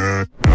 that.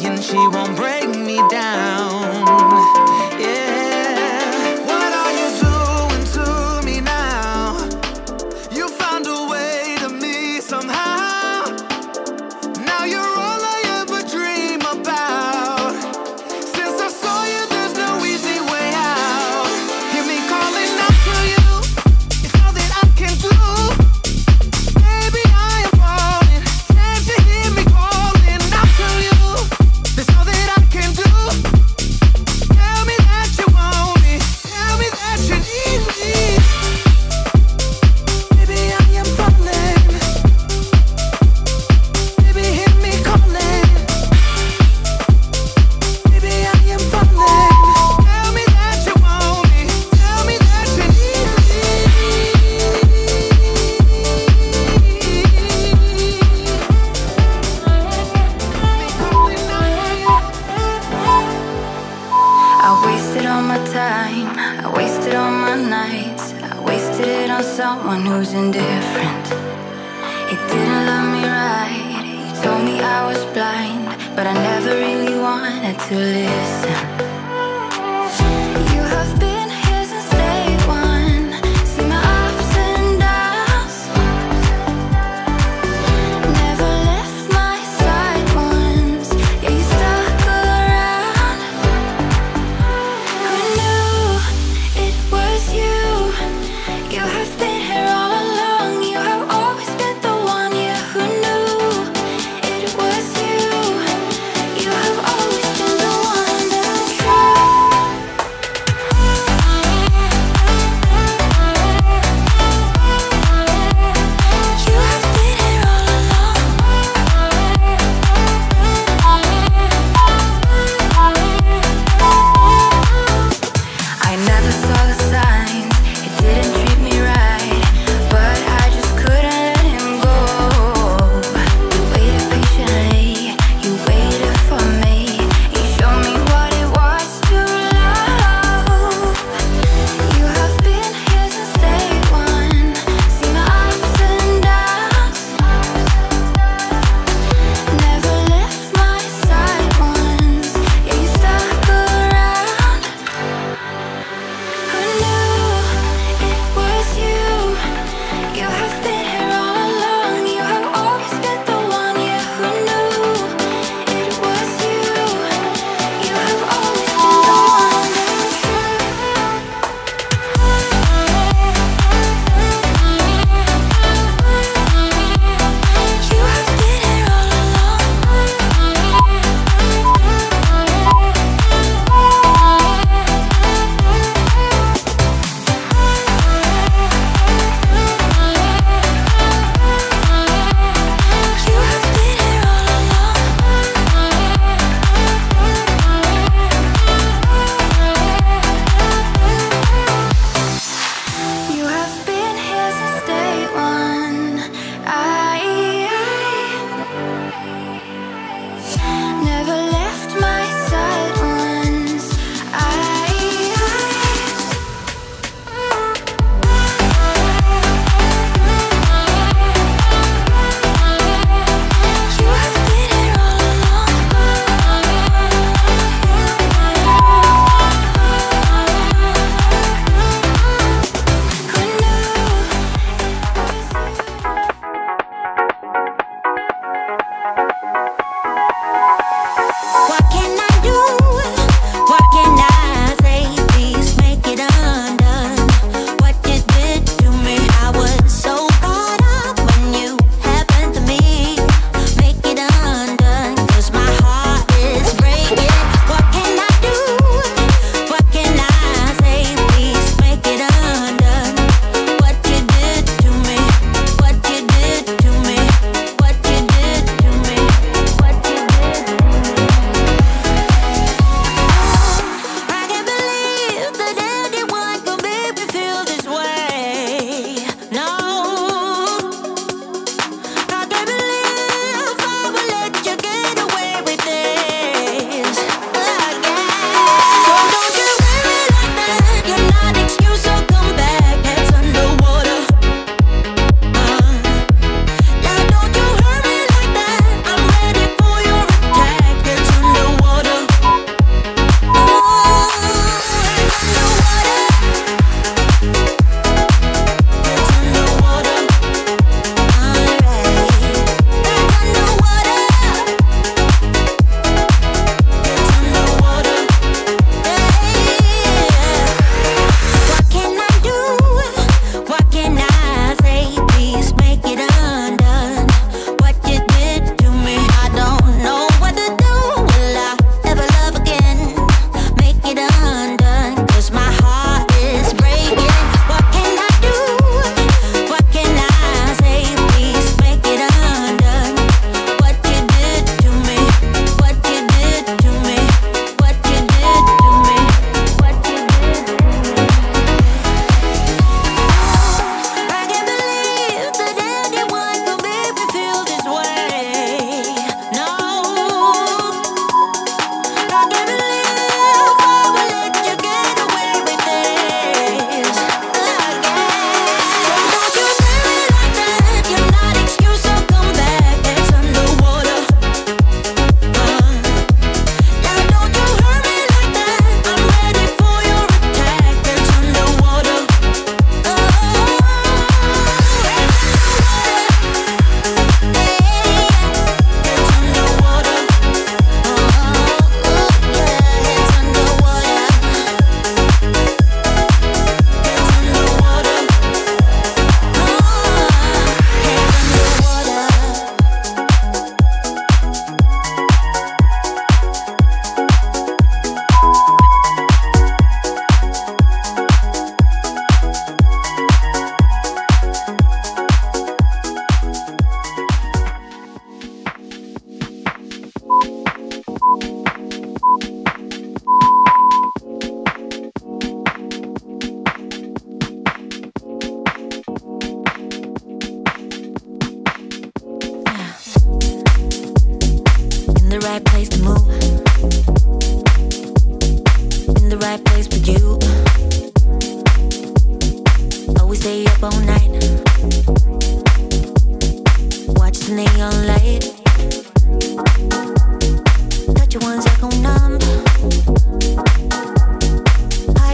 saying she won't break me down. indifferent He didn't love me right. He told me I was blind But I never really wanted to listen.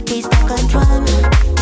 He's back on drum.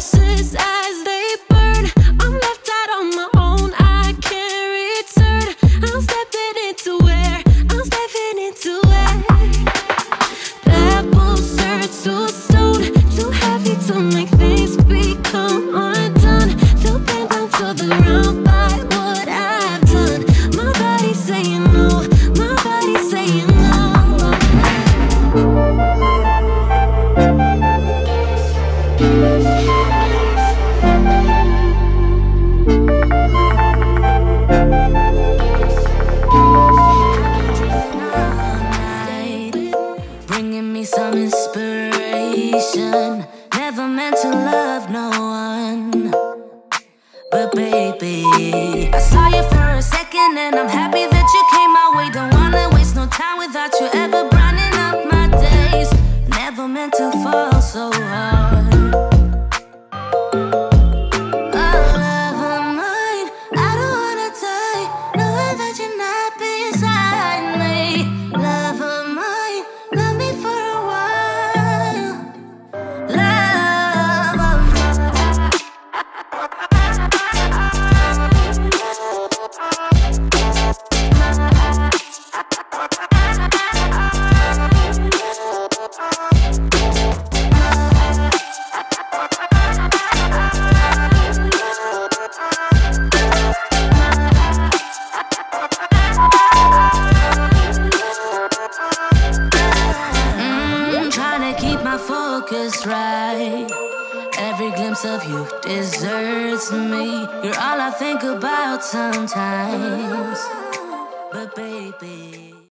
To ashes